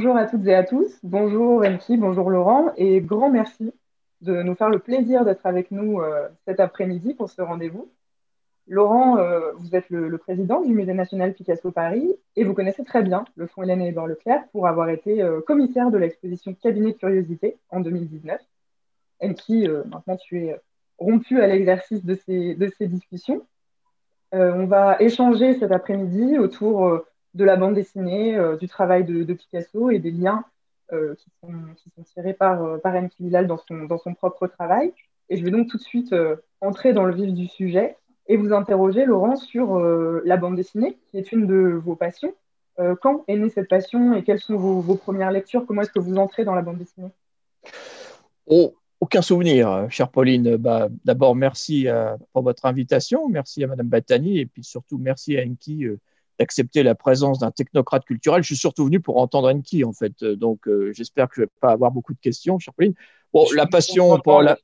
Bonjour à toutes et à tous. Bonjour Enki, bonjour Laurent et grand merci de nous faire le plaisir d'être avec nous euh, cet après-midi pour ce rendez-vous. Laurent, euh, vous êtes le, président du Musée national Picasso Paris et vous connaissez très bien le Fonds Hélène et Leclerc pour avoir été euh, commissaire de l'exposition Cabinet curiosité en 2019. Enki, maintenant tu es rompu à l'exercice de ces, de ces discussions. on va échanger cet après-midi autour de la bande dessinée, euh, du travail de, Picasso et des liens euh, qui sont, tirés par, euh, par M. dans son, dans son propre travail. Et je vais donc tout de suite entrer dans le vif du sujet et vous interroger, Laurent, sur la bande dessinée, qui est une de vos passions. quand est née cette passion et quelles sont vos, premières lectures? Comment est-ce que vous entrez dans la bande dessinée? Oh, Aucun souvenir, chère Pauline. Bah, D'abord, merci pour votre invitation. Merci à Madame Battani et puis surtout merci à Enki d'accepter la présence d'un technocrate culturel. Je suis surtout venu pour entendre Enki, en fait. Donc, euh, j'espère que je ne vais pas avoir beaucoup de questions, chère Pauline. Bon, la passion pour la...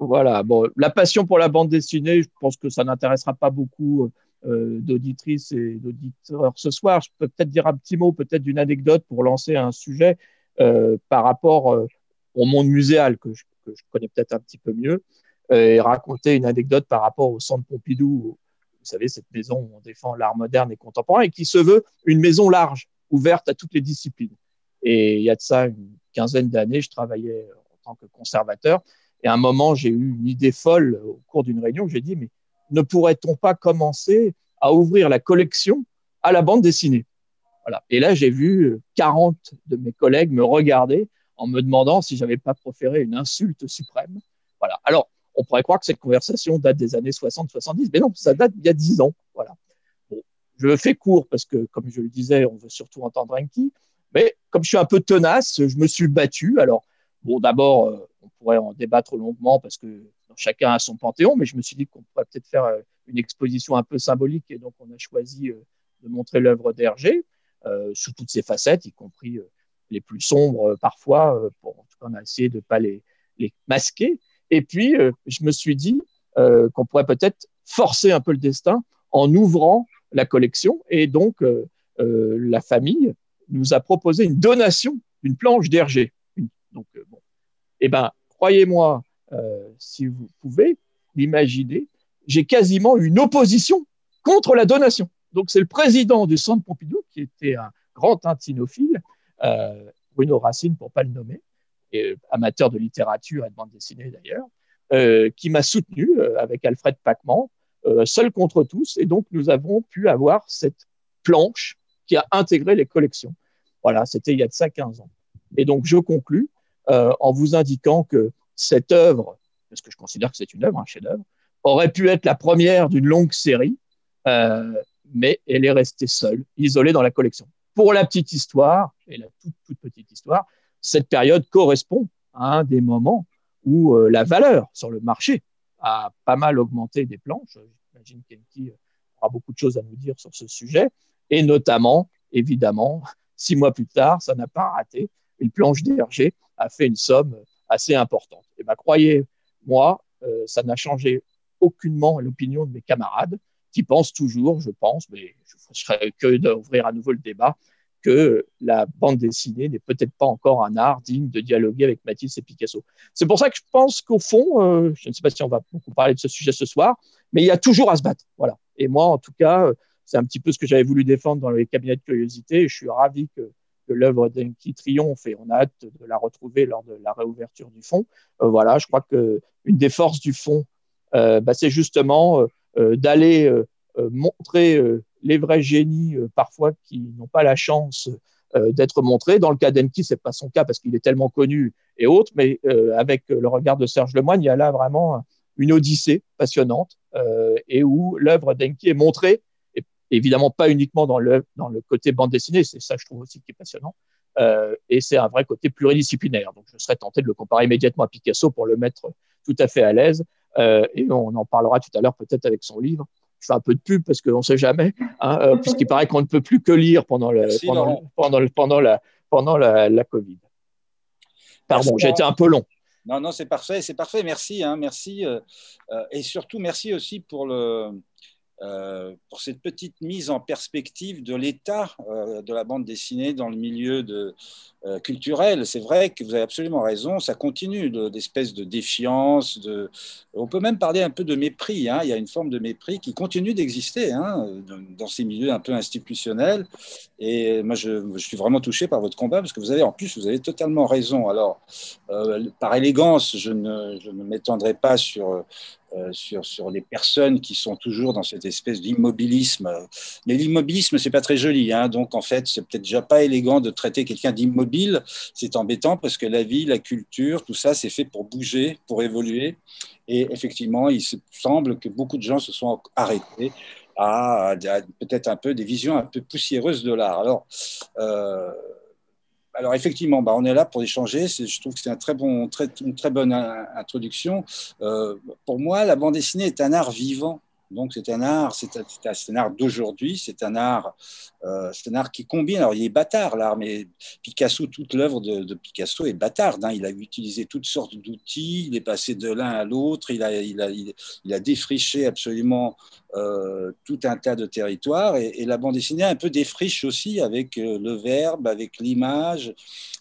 Voilà, bon, la passion pour la bande dessinée, je pense que ça n'intéressera pas beaucoup euh, d'auditrices et d'auditeurs ce soir. Je peux peut-être dire un petit mot, peut-être d'une anecdote pour lancer un sujet euh, par rapport au monde muséal que je, que je connais peut-être un petit peu mieux et raconter une anecdote par rapport au centre Pompidou vous savez, cette maison où on défend l'art moderne et contemporain et qui se veut une maison large, ouverte à toutes les disciplines. Et il y a de ça une quinzaine d'années, je travaillais en tant que conservateur et à un moment, j'ai eu une idée folle au cours d'une réunion. J'ai dit, mais ne pourrait-on pas commencer à ouvrir la collection à la bande dessinée? Voilà. Et là, j'ai vu 40 de mes collègues me regarder en me demandant si j'avais pas proféré une insulte suprême. Voilà. Alors, on pourrait croire que cette conversation date des années 60-70, mais non, ça date d'il y a 10 ans. Voilà. je le fais court parce que, comme je le disais, on veut surtout entendre Enki, mais comme je suis un peu tenace, je me suis battu. Alors, bon, d'abord, euh, on pourrait en débattre longuement parce que chacun a son panthéon, mais je me suis dit qu'on pourrait peut-être faire euh, une exposition un peu symbolique et donc on a choisi euh, de montrer l'œuvre d'Hergé sous toutes ses facettes, y compris les plus sombres parfois. Pour, en tout cas, on a essayé de ne pas les, les masquer. Et puis, euh, je me suis dit euh, qu'on pourrait peut-être forcer un peu le destin en ouvrant la collection. Et donc, euh, la famille nous a proposé une donation d'une planche d'Hergé. Donc, bon. Eh bien, croyez-moi, si vous pouvez l'imaginer, j'ai quasiment une opposition contre la donation. Donc, c'est le président du Centre Pompidou, qui était un grand intinophile, Bruno Racine pour pas le nommer, et amateur de littérature et de bande dessinée d'ailleurs, euh, qui m'a soutenu euh, avec Alfred Pacman, euh, seul contre tous. Et donc, nous avons pu avoir cette planche qui a intégré les collections. Voilà, c'était il y a de ça 15 ans. Et donc, je conclus en vous indiquant que cette œuvre, parce que je considère que c'est une œuvre, un chef-d'œuvre, aurait pu être la première d'une longue série, mais elle est restée seule, isolée dans la collection. Pour la petite histoire, et la toute, toute petite histoire, cette période correspond à un des moments où euh, la valeur sur le marché a pas mal augmenté des planches. J'imagine qu'Enki aura beaucoup de choses à nous dire sur ce sujet. Et notamment, évidemment, six mois plus tard, ça n'a pas raté. Une planche d'Hergé a fait une somme assez importante. Et bien, croyez-moi, euh, ça n'a changé aucunement l'opinion de mes camarades qui pensent toujours, je pense, mais je serais que d'ouvrir à nouveau le débat, que la bande dessinée n'est peut-être pas encore un art digne de dialoguer avec Matisse et Picasso. C'est pour ça que je pense qu'au fond, euh, je ne sais pas si on va beaucoup parler de ce sujet ce soir, mais il y a toujours à se battre. Voilà. Et moi, en tout cas, euh, c'est un petit peu ce que j'avais voulu défendre dans les cabinets de curiosité. Je suis ravi que, l'œuvre d'Enki triomphe et on a hâte de la retrouver lors de la réouverture du fonds. Euh, voilà, je crois qu'une des forces du fonds, bah, c'est justement d'aller montrer les vrais génies, euh, parfois, qui n'ont pas la chance euh, d'être montrés. Dans le cas d'Enki, ce n'est pas son cas parce qu'il est tellement connu et autres, mais euh, avec le regard de Serge Lemoine, il y a là vraiment une odyssée passionnante et où l'œuvre d'Enki est montrée, évidemment pas uniquement dans le, dans le côté bande dessinée, c'est ça je trouve aussi qui est passionnant, et c'est un vrai côté pluridisciplinaire. Donc je serais tenté de le comparer immédiatement à Picasso pour le mettre tout à fait à l'aise, et on en parlera tout à l'heure peut-être avec son livre je fais un peu de pub parce qu'on ne sait jamais, hein, euh, puisqu'il paraît qu'on ne peut plus que lire pendant, le, pendant, pendant, pendant, la, pendant la, la Covid. Pardon, j'ai été un peu long. Non, non, c'est parfait, c'est parfait. Merci, hein, merci, euh, euh, et surtout merci aussi pour le euh, pour cette petite mise en perspective de l'état euh, de la bande dessinée dans le milieu euh, culturel. C'est vrai que vous avez absolument raison, ça continue d'espèces de, défiance. On peut même parler un peu de mépris. Hein. Il y a une forme de mépris qui continue d'exister hein, dans ces milieux un peu institutionnels. Et moi, je, suis vraiment touché par votre combat parce que vous avez, en plus, vous avez totalement raison. Alors, par élégance, je ne, m'étendrai pas sur euh, sur, sur les personnes qui sont toujours dans cette espèce d'immobilisme. Mais l'immobilisme, c'est pas très joli. Hein. Donc, en fait, c'est peut-être déjà pas élégant de traiter quelqu'un d'immobile. C'est embêtant parce que la vie, la culture, tout ça, c'est fait pour bouger, pour évoluer. Et effectivement, il semble que beaucoup de gens se sont arrêtés à, peut-être un peu des visions un peu poussiéreuses de l'art. Alors, euh, alors effectivement, bah, on est là pour échanger. Je trouve que c'est un très bon, une très bonne introduction. Euh, pour moi, la bande dessinée est un art vivant. Donc c'est un art, c'est un, art d'aujourd'hui, c'est un art, euh, c'est un art qui combine. Alors il est bâtard l'art, mais Picasso, toute l'œuvre de, Picasso est bâtarde. Hein. Il a utilisé toutes sortes d'outils, il est passé de l'un à l'autre, il, a, défriché absolument euh, tout un tas de territoires. Et, la bande dessinée un peu défriche aussi avec euh, le verbe, avec l'image,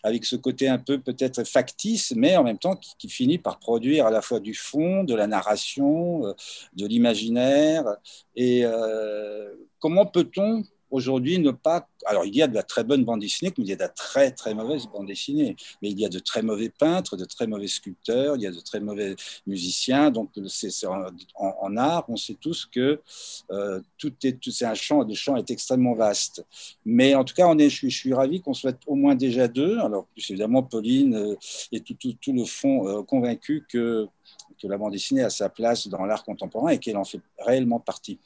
avec ce côté un peu peut-être factice, mais en même temps qui, finit par produire à la fois du fond, de la narration, de l'imaginaire et euh, comment peut-on aujourd'hui ne pas. Alors, il y a de la très bonne bande dessinée, mais il y a de la très, très mauvaise bande dessinée. Mais il y a de très mauvais peintres, de très mauvais sculpteurs, il y a de très mauvais musiciens. Donc, c'est, en, art, on sait tous que euh, tout est, c'est un champ, le champ est extrêmement vaste. Mais en tout cas, on est, je, suis, ravi qu'on soit au moins déjà deux. Alors, plus évidemment, Pauline euh, et tout, le fond convaincu que que la bande dessinée a sa place dans l'art contemporain et qu'elle en fait réellement partie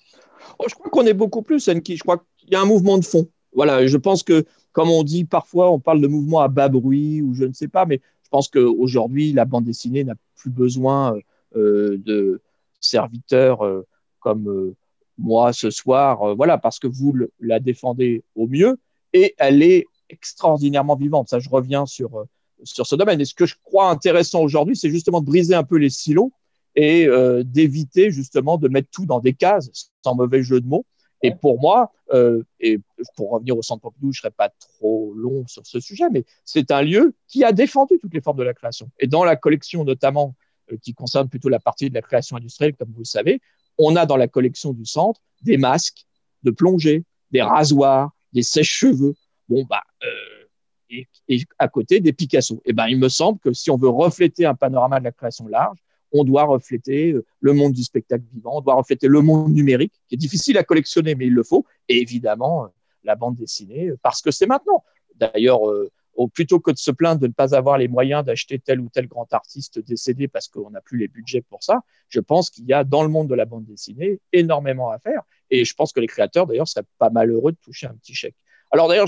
oh, Je crois qu'on est beaucoup plus, Enki. Je y a un mouvement de fond. Voilà, je pense que, comme on dit parfois, on parle de mouvement à bas bruit ou je ne sais pas, mais je pense qu'aujourd'hui, la bande dessinée n'a plus besoin euh, de serviteurs euh, comme euh, moi ce soir, voilà, parce que vous la défendez au mieux et elle est extraordinairement vivante. Ça, je reviens sur sur ce domaine. Et ce que je crois intéressant aujourd'hui, c'est justement de briser un peu les silos et euh, d'éviter justement de mettre tout dans des cases, sans mauvais jeu de mots. Et pour moi, euh, et pour revenir au Centre Pompidou, je ne serai pas trop long sur ce sujet, mais c'est un lieu qui a défendu toutes les formes de la création. Et dans la collection notamment, euh, qui concerne plutôt la partie de la création industrielle, comme vous le savez, on a dans la collection du centre des masques de plongée, des rasoirs, des sèches-cheveux. Bon, bah, et, à côté des Picasso. Et eh ben, il me semble que si on veut refléter un panorama de la création large, on doit refléter euh, le monde du spectacle vivant, on doit refléter le monde numérique, qui est difficile à collectionner, mais il le faut, et évidemment euh, la bande dessinée, euh, parce que c'est maintenant. D'ailleurs, plutôt que de se plaindre de ne pas avoir les moyens d'acheter tel ou tel grand artiste décédé parce qu'on n'a plus les budgets pour ça, je pense qu'il y a dans le monde de la bande dessinée énormément à faire. Et je pense que les créateurs, d'ailleurs, seraient pas malheureux de toucher un petit chèque. Alors d'ailleurs,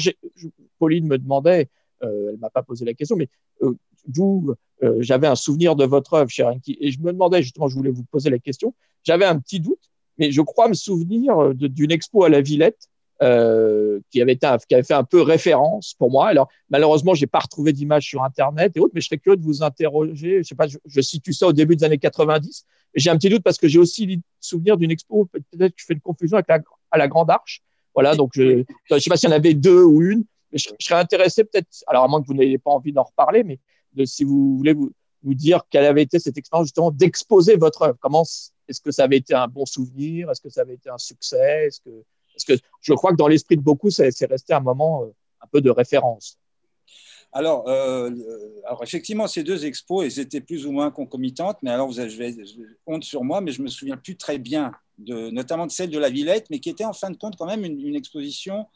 Pauline me demandait, euh, elle m'a pas posé la question, mais euh, vous, euh, j'avais un souvenir de votre œuvre, cher Enki, et je me demandais justement, je voulais vous poser la question, j'avais un petit doute, mais je crois me souvenir d'une expo à la Villette qui, avait avait fait un peu référence pour moi. Alors, malheureusement, je n'ai pas retrouvé d'image sur Internet et autres, mais je serais curieux de vous interroger. Je sais pas, je, situe ça au début des années 90. J'ai un petit doute parce que j'ai aussi le souvenir d'une expo, peut-être que je fais une confusion avec la, à la Grande Arche, voilà, donc je ne sais pas s'il y en avait deux ou une, je, serais intéressé peut-être, alors à moins que vous n'ayez pas envie d'en reparler, mais de, si vous voulez vous, dire quelle avait été cette expérience justement d'exposer votre œuvre. Comment est-ce que ça avait été un bon souvenir? Est-ce que ça avait été un succès? Est-ce que, je crois que dans l'esprit de beaucoup, c'est resté un moment euh, un peu de référence. Alors, euh, alors, effectivement, ces deux expos, elles étaient plus ou moins concomitantes, mais alors vous avez, je honte sur moi, mais je me souviens plus très bien notamment de celle de la Villette, mais qui était en fin de compte quand même une, exposition,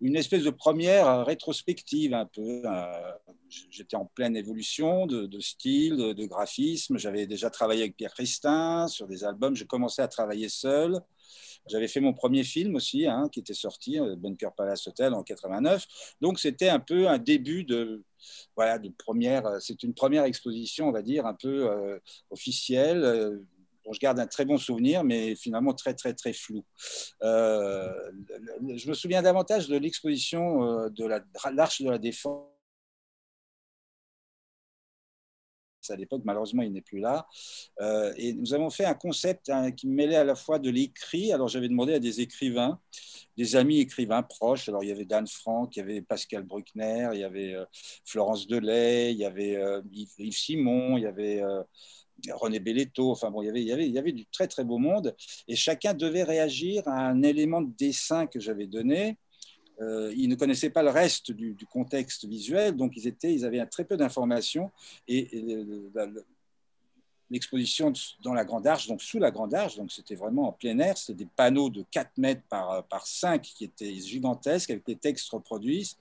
une espèce de première euh, rétrospective un peu. Euh, j'étais en pleine évolution de, style, de, graphisme. J'avais déjà travaillé avec Pierre Christin sur des albums. J'ai commencé à travailler seul. J'avais fait mon premier film aussi, hein, qui était sorti, euh, Bunker Palace Hotel en 89. Donc c'était un peu un début de, voilà, de première. C'est une première exposition, on va dire, un peu officielle je garde un très bon souvenir, mais finalement très, très, très flou. Euh, je me souviens davantage de l'exposition euh, de l'Arche de la Défense à l'époque, malheureusement, il n'est plus là. Euh, et nous avons fait un concept hein, qui mêlait à la fois de l'écrit. Alors, j'avais demandé à des écrivains, des amis écrivains proches. Alors, il y avait Dan Franck, il y avait Pascal Bruckner, il y avait Florence Delay, il y avait Yves, Simon, il y avait. René Belletto, enfin bon, il avait, y avait, du très très beau monde, et chacun devait réagir à un élément de dessin que j'avais donné, euh, ils ne connaissaient pas le reste du, contexte visuel, donc ils, étaient, ils avaient très peu d'informations. Et, l'exposition dans la Grande Arche, donc sous la Grande Arche, donc c'était vraiment en plein air, c'était des panneaux de 4 mètres par, par 5 qui étaient gigantesques, avec des textes reproduits.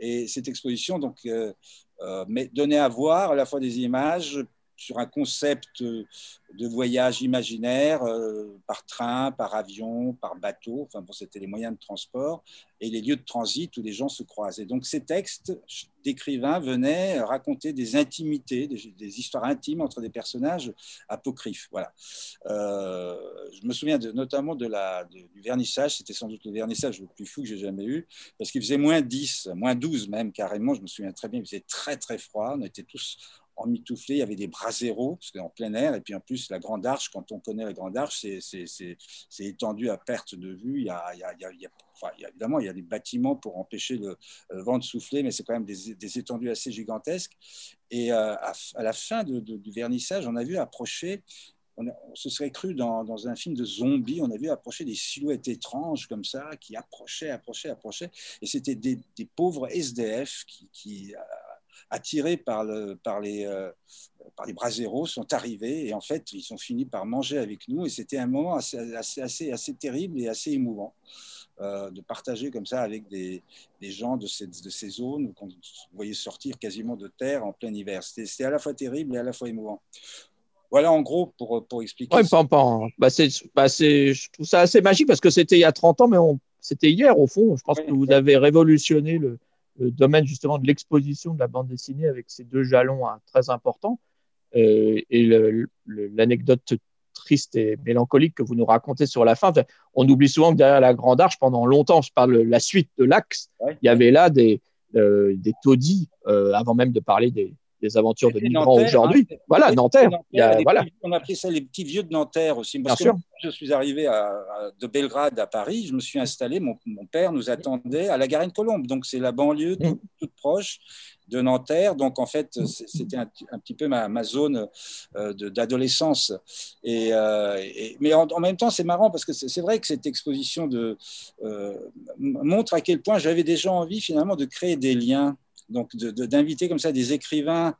Et cette exposition donc, euh, euh, donnait à voir à la fois des images sur un concept de voyage imaginaire euh, par train, par avion, par bateau. Enfin, c'était les moyens de transport et les lieux de transit où les gens se croisent. Et donc, ces textes d'écrivains venaient raconter des intimités, des, histoires intimes entre des personnages apocryphes. Voilà. Euh, je me souviens notamment de la, du vernissage. C'était sans doute le vernissage le plus fou que j'ai jamais eu parce qu'il faisait moins 10, moins 12 même carrément. Je me souviens très bien, il faisait très très froid. On était tous emmitouflé, il y avait des braseros, parce en plein air, et puis en plus la Grande Arche, quand on connaît la Grande Arche, c'est étendu à perte de vue, il y a, évidemment il y a des bâtiments pour empêcher le, vent de souffler, mais c'est quand même des, des, étendues assez gigantesques. Et euh, à, la fin du vernissage, on a vu approcher on, se serait cru dans, dans, un film de zombies, on a vu approcher des silhouettes étranges comme ça, qui approchaient, approchaient, approchaient. Et c'était des, des, pauvres SDF qui, qui attirés par, le, par, les, euh, par les braseros, sont arrivés et en fait, ils ont fini par manger avec nous. Et c'était un moment assez, assez, assez, assez, terrible et assez émouvant. Euh, de partager comme ça avec des, des gens de ces, de ces zones qu'on voyait sortir quasiment de terre en plein hiver. C'était à la fois terrible et à la fois émouvant. Voilà en gros pour, pour expliquer. Oui, Pampan. Bah, bah je trouve ça assez magique parce que c'était il y a 30 ans, mais c'était hier au fond. Je pense que vous avez révolutionné le, le domaine justement de l'exposition de la bande dessinée avec ces deux jalons hein, très importants. Euh, et l'anecdote triste et mélancolique que vous nous racontez sur la fin, on oublie souvent que derrière la Grande Arche, pendant longtemps, je parle de la suite de l'Axe, il y avait là des, euh, des taudis, euh, avant même de parler des, des aventures de migrants aujourd'hui. Hein, voilà, Nanterre. voilà. On appelait ça les petits vieux de Nanterre aussi. Parce Bien que sûr. je suis arrivé à, de Belgrade à Paris, je me suis installé, mon, mon père nous attendait à la Garenne-Colombe. Donc, c'est la banlieue toute, mm. toute proche de Nanterre. Donc, en fait, c'était un, petit peu ma, zone euh, d'adolescence. Euh, et, mais en, même temps, c'est marrant parce que c'est vrai que cette exposition de, euh, montre à quel point j'avais déjà envie finalement de créer des liens donc d'inviter comme ça des écrivains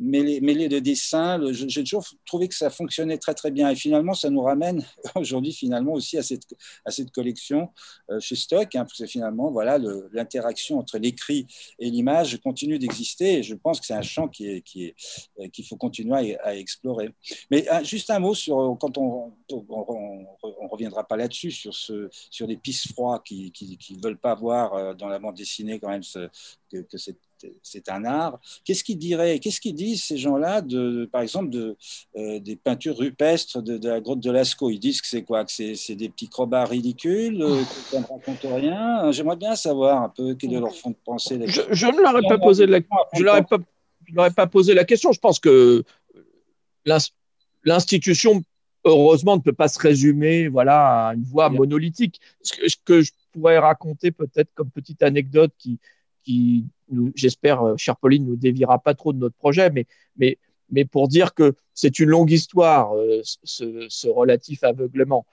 euh, mêlé, de dessins. J'ai toujours trouvé que ça fonctionnait très très bien. Et finalement, ça nous ramène aujourd'hui finalement aussi à cette, à cette collection euh, chez Stock, hein, parce que finalement, voilà, l'interaction entre l'écrit et l'image continue d'exister. Et je pense que c'est un champ qui est, qui est, euh, qu'il faut continuer à, explorer. Mais euh, juste un mot sur quand on, on, reviendra pas là-dessus sur ce, sur les pistes froids qui, qui, veulent pas voir dans la bande dessinée quand même que, que cette c'est un art. Qu'est-ce qu'ils diraient Qu'est-ce qu'ils disent ces gens-là, de, par exemple, de, euh, des peintures rupestres de, la grotte de Lascaux? Ils disent que c'est quoi Que c'est des petits crobards ridicules, euh, qu'on ne raconte rien. J'aimerais bien savoir un peu quel est leur fond de pensée. Je, je, ne leur ai pas posé la, je leur pas, je pas posé la question. Je pense que l'institution heureusement, ne peut pas se résumer voilà, à une voix monolithique. Ce que, ce que je pourrais raconter peut-être comme petite anecdote qui, qui j'espère, euh, cher Pauline, ne déviera pas trop de notre projet, mais, mais, mais pour dire que c'est une longue histoire, euh, ce, ce, relatif aveuglement.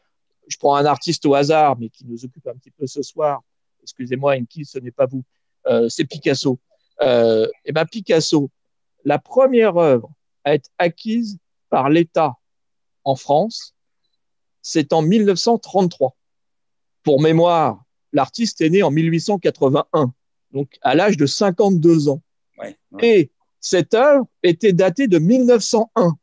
Je prends un artiste au hasard, mais qui nous occupe un petit peu ce soir. Excusez-moi, Enki, ce n'est pas vous. Euh, c'est Picasso. et ben Picasso, la première œuvre à être acquise par l'État en France, c'est en 1933. Pour mémoire, l'artiste est né en 1881 donc à l'âge de 52 ans. Et cette œuvre était datée de 1901.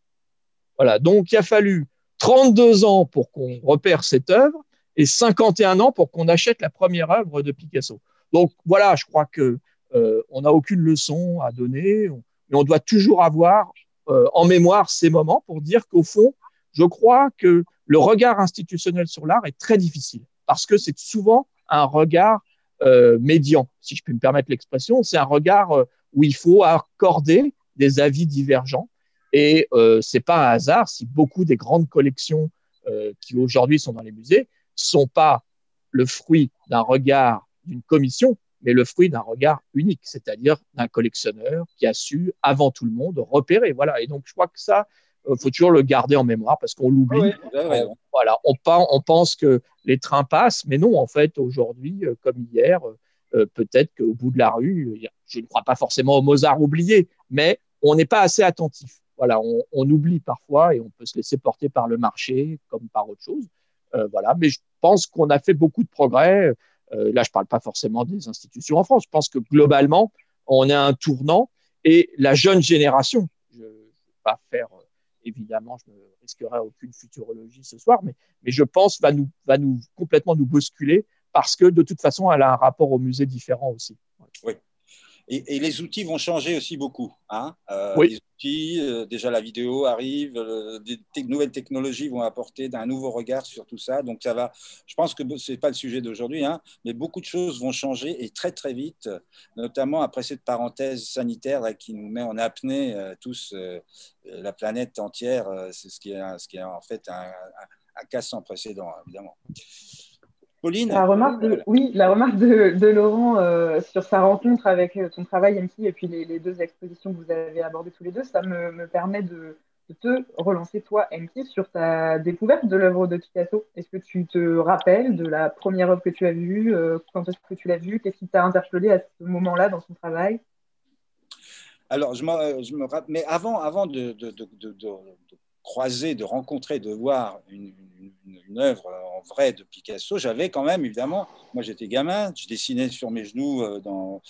Voilà, donc il a fallu 32 ans pour qu'on repère cette œuvre et 51 ans pour qu'on achète la première œuvre de Picasso. Donc voilà, je crois que euh, on n'a aucune leçon à donner, mais on doit toujours avoir euh, en mémoire ces moments pour dire qu'au fond, je crois que le regard institutionnel sur l'art est très difficile parce que c'est souvent un regard euh, médian, si je puis me permettre l'expression. C'est un regard euh, où il faut accorder des avis divergents. Et euh, ce n'est pas un hasard si beaucoup des grandes collections euh, qui aujourd'hui sont dans les musées sont pas le fruit d'un regard d'une commission, mais le fruit d'un regard unique, c'est-à-dire d'un collectionneur qui a su, avant tout le monde, repérer. Voilà. Et donc, je crois que ça, il euh, faut toujours le garder en mémoire parce qu'on l'oublie. voilà, on, on, pense que les trains passent, mais non, en fait, aujourd'hui, euh, comme hier, euh, peut-être qu'au bout de la rue, je ne crois pas forcément au Mozart oublié, mais on n'est pas assez attentif. Voilà, on, on, oublie parfois et on peut se laisser porter par le marché comme par autre chose. voilà, mais je pense qu'on a fait beaucoup de progrès. là, je ne parle pas forcément des institutions en France. Je pense que globalement, on à un tournant et la jeune génération, je ne vais pas faire évidemment, je ne risquerai aucune futurologie ce soir, mais, je pense va nous, va nous complètement nous bousculer parce que de toute façon, elle a un rapport au musée différent aussi. Et, les outils vont changer aussi beaucoup. Hein euh, oui. Les outils, euh, déjà la vidéo arrive, euh, des nouvelles technologies vont apporter un nouveau regard sur tout ça. Donc ça va. Je pense que ce n'est pas le sujet d'aujourd'hui, hein, mais beaucoup de choses vont changer et très très vite, notamment après cette parenthèse sanitaire là, qui nous met en apnée tous la planète entière. C'est ce qui est, ce qui est en fait un, un cas sans précédent, évidemment. La remarque oui, la remarque de, Laurent euh, sur sa rencontre avec euh, ton travail, MC, et puis les, deux expositions que vous avez abordées tous les deux, ça me, permet de, te relancer, toi, MC, sur ta découverte de l'œuvre de Picasso. Est-ce que tu te rappelles de la première œuvre que tu as vue euh, Quand est-ce que tu l'as vue? Qu'est-ce qui t'a interpellé à ce moment-là dans son travail? Alors, je me, je me rappelle, mais avant, avant de, de, croiser, de rencontrer, de voir une, œuvre en vrai de Picasso, j'avais quand même, évidemment, moi j'étais gamin, je dessinais sur mes genoux euh, dans,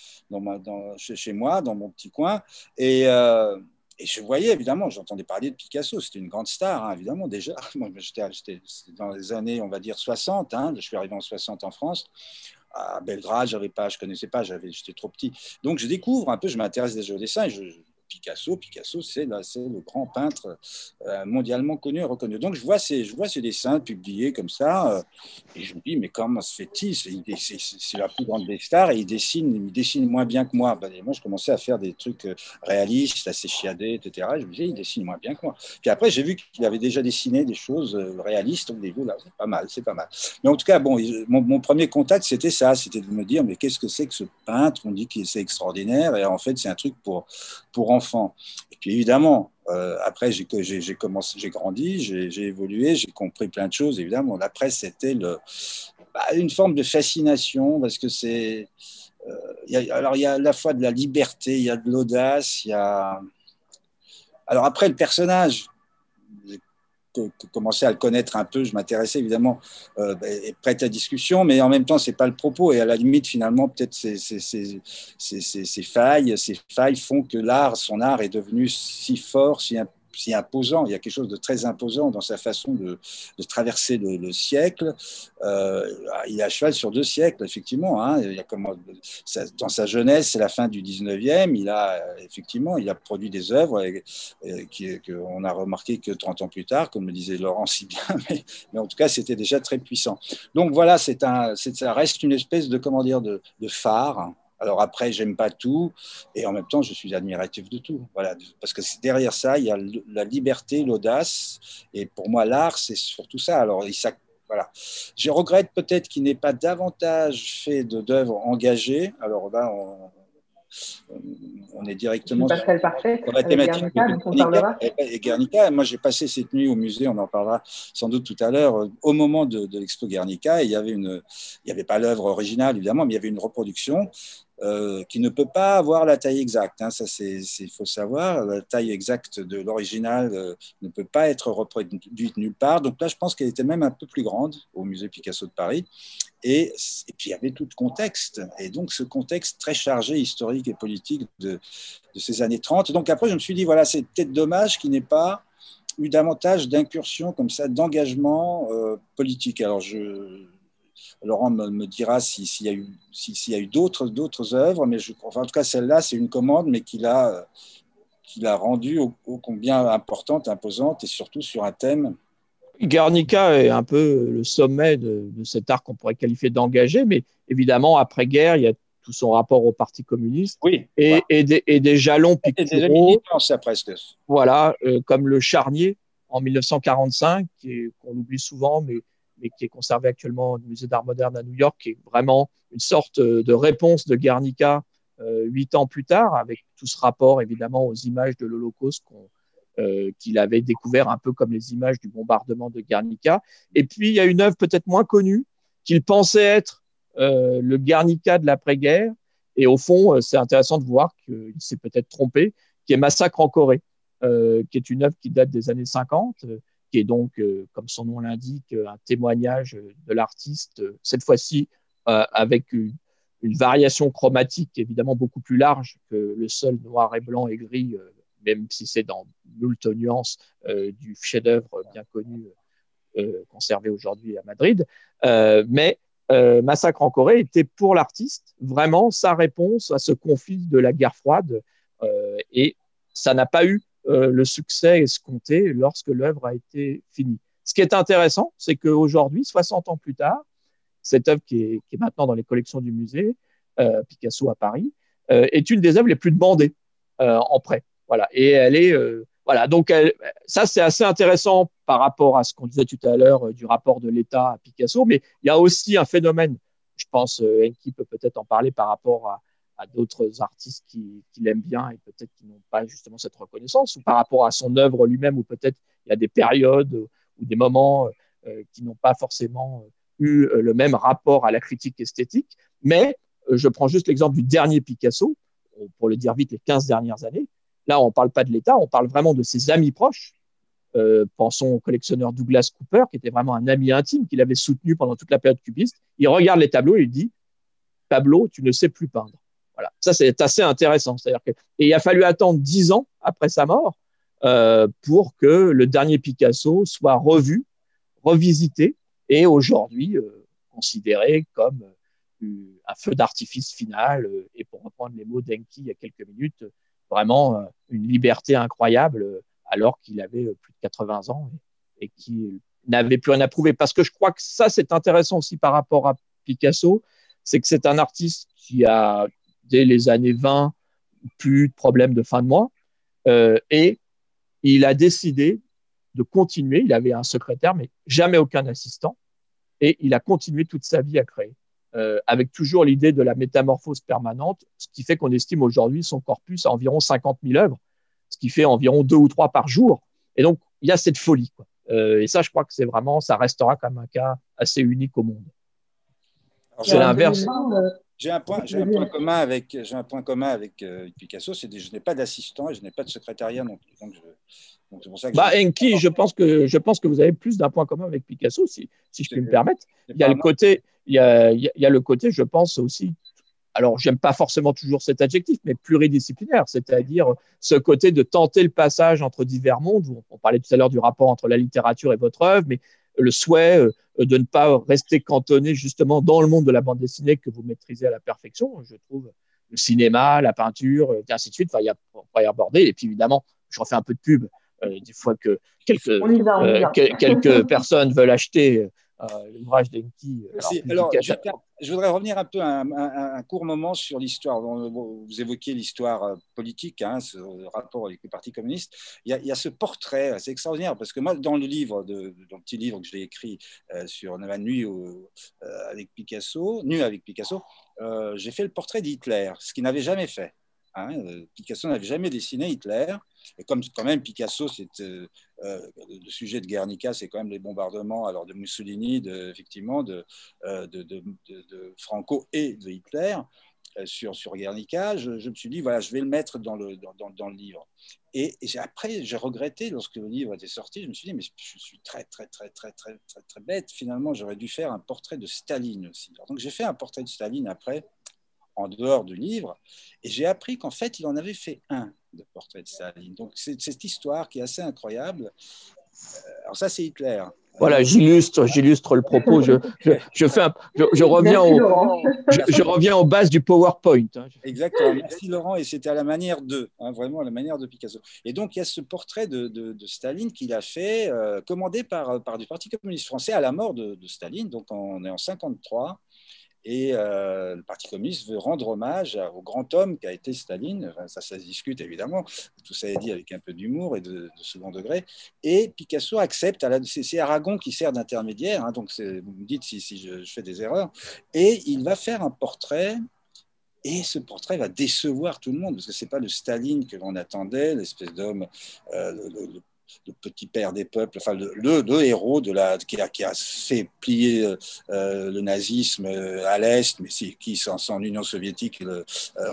chez, moi, dans mon petit coin, et, euh, et je voyais, évidemment, j'entendais parler de Picasso, c'était une grande star, hein, évidemment, déjà. Moi, j'étais dans les années, on va dire, 60, hein, je suis arrivé en 60 en France à Belgrade, j'avais pas, je connaissais pas, j'étais trop petit. Donc je découvre un peu, je m'intéresse déjà au dessin, et je, Picasso. Picasso, c'est le grand peintre euh, mondialement connu et reconnu. Donc, je vois ces, je vois ces dessins publiés comme ça, euh, et je me dis, mais comment se fait-il? C'est la plus grande des stars, et il dessine, il dessine moins bien que moi. Ben, moi, je commençais à faire des trucs euh, réalistes, assez chiadés, etc. je me disais, il dessine moins bien que moi. Puis après, j'ai vu qu'il avait déjà dessiné des choses réalistes, donc des là, c'est pas mal, c'est pas mal. Mais en tout cas, bon, mon, premier contact, c'était ça, c'était de me dire, mais qu'est-ce que c'est que ce peintre? On dit qu'il c'est extraordinaire, et en fait, c'est un truc pour, pour Et puis évidemment, euh, après, j'ai commencé, j'ai grandi, j'ai évolué, j'ai compris plein de choses. Évidemment, la presse, c'était bah, une forme de fascination parce que c'est. Euh, alors, il y a à la fois de la liberté, il y a de l'audace, il y a. Alors, après, le personnage, commençais à le connaître un peu, je m'intéressais évidemment, euh, et prête à discussion, mais en même temps, c'est pas le propos. Et à la limite, finalement, peut-être ces, failles, failles font que l'art, son art, est devenu si fort, si si imposant. Il y a quelque chose de très imposant dans sa façon de, traverser le, siècle. Euh, il est à cheval sur deux siècles, effectivement. Hein. Dans sa jeunesse, c'est la fin du 19e. Il a effectivement, il a produit des œuvres qu'on a remarqué que 30 ans plus tard, comme le disait Laurent si bien, mais, en tout cas, c'était déjà très puissant. Donc voilà, un, ça reste une espèce de comment dire de phare alors après, j'aime pas tout, et en même temps, je suis admiratif de tout. Voilà, parce que derrière ça, il y a la liberté, l'audace, et pour moi, l'art, c'est surtout ça. Alors, il, voilà. Je regrette peut-être qu'il n'ait pas davantage fait d'œuvres engagées. Alors là, on, on est directement sur la thématique Guernica, et Guernica. Moi, j'ai passé cette nuit au musée, on en parlera sans doute tout à l'heure, au moment de, l'expo Guernica. il y avait une, il n'y avait pas l'œuvre originale, évidemment, mais il y avait une reproduction euh, qui ne peut pas avoir la taille exacte. Hein, ça, il faut savoir. La taille exacte de l'original euh, ne peut pas être reproduite nulle part. Donc là, je pense qu'elle était même un peu plus grande au musée Picasso de Paris. Et, puis, il y avait tout le contexte. Et donc, ce contexte très chargé, historique et politique de, de ces années 30. Donc, après, je me suis dit, voilà, c'est peut-être dommage qu'il n'ait pas eu davantage d'incursions comme ça, d'engagement euh, politique. Alors, je Laurent me, dira s'il y a eu, y a eu d'autres, d'autres œuvres, mais je, enfin, en tout cas, celle-là, c'est une commande, mais qu'il a, qu'il a rendue ô, combien importante, imposante, et surtout sur un thème. Guernica est un peu le sommet de, cet art qu'on pourrait qualifier d'engagé, mais évidemment, après-guerre, il y a tout son rapport au Parti communiste, oui, et, et, des, et, des, jalons picturaux, presque. Voilà, euh, comme le charnier en 1945, qu'on oublie souvent, mais, mais, qui est conservé actuellement au musée d'art moderne à New York, qui est vraiment une sorte de réponse de Guernica euh, huit ans plus tard, avec tout ce rapport évidemment aux images de l'Holocauste euh, qu'il avait découvert un peu comme les images du bombardement de Guernica. Et puis il y a une œuvre peut-être moins connue qu'il pensait être euh, le Guernica de l'après-guerre. Et au fond, c'est intéressant de voir qu'il s'est peut-être trompé, qui est Massacre en Corée, qui est une œuvre qui date des années 50, qui est donc, comme son nom l'indique, un témoignage de l'artiste, cette fois-ci avec une, variation chromatique évidemment beaucoup plus large que le seul noir et blanc et gris, euh, même si c'est dans moult nuances euh, du chef-d'œuvre bien connu euh, conservé aujourd'hui à Madrid. mais Massacre en Corée était pour l'artiste vraiment sa réponse à ce conflit de la guerre froide et ça n'a pas eu le succès escompté lorsque l'œuvre a été finie. Ce qui est intéressant, c'est qu'aujourd'hui, 60 ans plus tard, cette œuvre qui est, maintenant dans les collections du musée, euh, Picasso à Paris, euh, est une des œuvres les plus demandées euh, en prêt. Voilà. Et elle est. voilà. Donc, ça, c'est assez intéressant par rapport à ce qu'on disait tout à l'heure du rapport de l'État à Picasso. Mais il y a aussi un phénomène, je pense, Enki peut peut-être en parler par rapport à, à d'autres artistes qui, qui l'aiment bien et peut-être qui n'ont pas justement cette reconnaissance, ou par rapport à son œuvre lui-même, ou peut-être il y a des périodes ou des moments qui n'ont pas forcément eu euh, le même rapport à la critique esthétique. Mais euh, je prends juste l'exemple du dernier Picasso, pour le dire vite, les 15 dernières années. Là, on ne parle pas de l'État, on parle vraiment de ses amis proches. Euh, pensons au collectionneur Douglas Cooper, qui était vraiment un ami intime, qu'il avait soutenu pendant toute la période cubiste. Il regarde les tableaux et il dit Pablo, tu ne sais plus peindre. Voilà, ça c'est assez intéressant. C'est-à-dire que et il a fallu attendre dix ans après sa mort euh, pour que le dernier Picasso soit revu, revisité et aujourd'hui euh, considéré comme euh, un feu d'artifice final, euh, et pour reprendre les mots d'Enki il y a quelques minutes, vraiment une liberté incroyable alors qu'il avait plus de 80 ans et, qu'il n'avait plus rien à prouver. Parce que je crois que ça, c'est intéressant aussi par rapport à Picasso, c'est que c'est un artiste qui a, dès les années 20, plus de problèmes de fin de mois, et il a décidé de continuer. Il avait un secrétaire, mais jamais aucun assistant. Et il a continué toute sa vie à créer, euh, avec toujours l'idée de la métamorphose permanente, ce qui fait qu'on estime aujourd'hui son corpus à environ 50 000 œuvres, ce qui fait environ deux ou trois par jour. Et donc, il y a cette folie. Quoi. Euh, et ça, je crois que c'est vraiment, ça restera comme un cas assez unique au monde. C'est l'inverse. J'ai un point, j'ai un point commun avec, j'ai un point commun avec euh, Picasso, c'est que je n'ai pas d'assistant et je n'ai pas de secrétariat non plus. Donc je, bah, Enki, je pense, que, je pense que vous avez plus d'un point commun avec Picasso, si, si je puis me permettre. Il y, a le côté, il, y a, il y a le côté, je pense aussi, alors j'aime pas forcément toujours cet adjectif, mais pluridisciplinaire, c'est-à-dire ce côté de tenter le passage entre divers mondes. On parlait tout à l'heure du rapport entre la littérature et votre œuvre, mais le souhait euh, de ne pas rester cantonné justement dans le monde de la bande dessinée que vous maîtrisez à la perfection. Je trouve le cinéma, la peinture, et ainsi de suite. Enfin, il y a, va y aborder. Et puis évidemment, je refais un peu de pub euh, des fois que quelques, euh, quelques personnes veulent acheter euh, l'ouvrage d'Enki. Alors, je, voudrais revenir un peu un, court moment sur l'histoire. Vous évoquiez l'histoire politique, hein, ce rapport avec le Parti communiste. Il y a, ce portrait, c'est extraordinaire, parce que moi, dans le livre, de, dans le petit livre que j'ai écrit sur la nuit avec Picasso, nu avec Picasso, j'ai fait le portrait d'Hitler, ce qu'il n'avait jamais fait. Hein, euh, Picasso n'avait jamais dessiné Hitler. Et comme quand même Picasso, euh, euh, le sujet de Guernica, c'est quand même les bombardements alors de Mussolini, de, effectivement, de, de, Franco et de Hitler sur, sur Guernica. Je, me suis dit, voilà, je vais le mettre dans le, dans, dans, le livre. Et, après, j'ai regretté lorsque le livre était sorti. Je me suis dit, mais je suis très, très, très, très, très, très, très bête. Finalement, j'aurais dû faire un portrait de Staline aussi. donc, j'ai fait un portrait de Staline après en dehors du livre. Et j'ai appris qu'en fait, il en avait fait un de portrait de Staline. Donc, c'est cette histoire qui est assez incroyable. Euh, alors, ça, c'est Hitler. Voilà, j'illustre, j'illustre le propos. Je, je, fais je, reviens au, je, reviens aux bases du PowerPoint. Hein. Exactement. Merci Laurent. Et c'était à la manière de, hein, vraiment à la manière de Picasso. Et donc il y a ce portrait de, de, Staline qu'il a fait, euh, commandé par, par du Parti communiste français à la mort de, Staline. Donc on est en 53. Et le Parti communiste veut rendre hommage au grand homme qui a été Staline. ça, ça se discute évidemment. Tout ça est dit avec un peu d'humour et de, second degré. Et Picasso accepte. C'est Aragon qui sert d'intermédiaire. Hein, donc vous me dites si, je, fais des erreurs. Et il va faire un portrait et ce portrait va décevoir tout le monde, parce que ce n'est pas le Staline que l'on attendait, l'espèce d'homme, euh, petit père des peuples, enfin le, le, héros de la, qui, a, qui a fait plier euh, le nazisme euh, à l'Est, mais qui sans, sans l'Union soviétique,